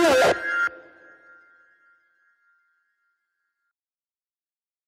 Gracias.